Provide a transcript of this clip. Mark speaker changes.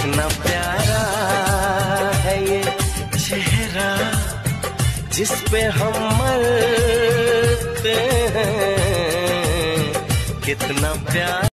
Speaker 1: कितना प्यारा है ये चेहरा जिस पे हम मरते हैं। कितना प्यारा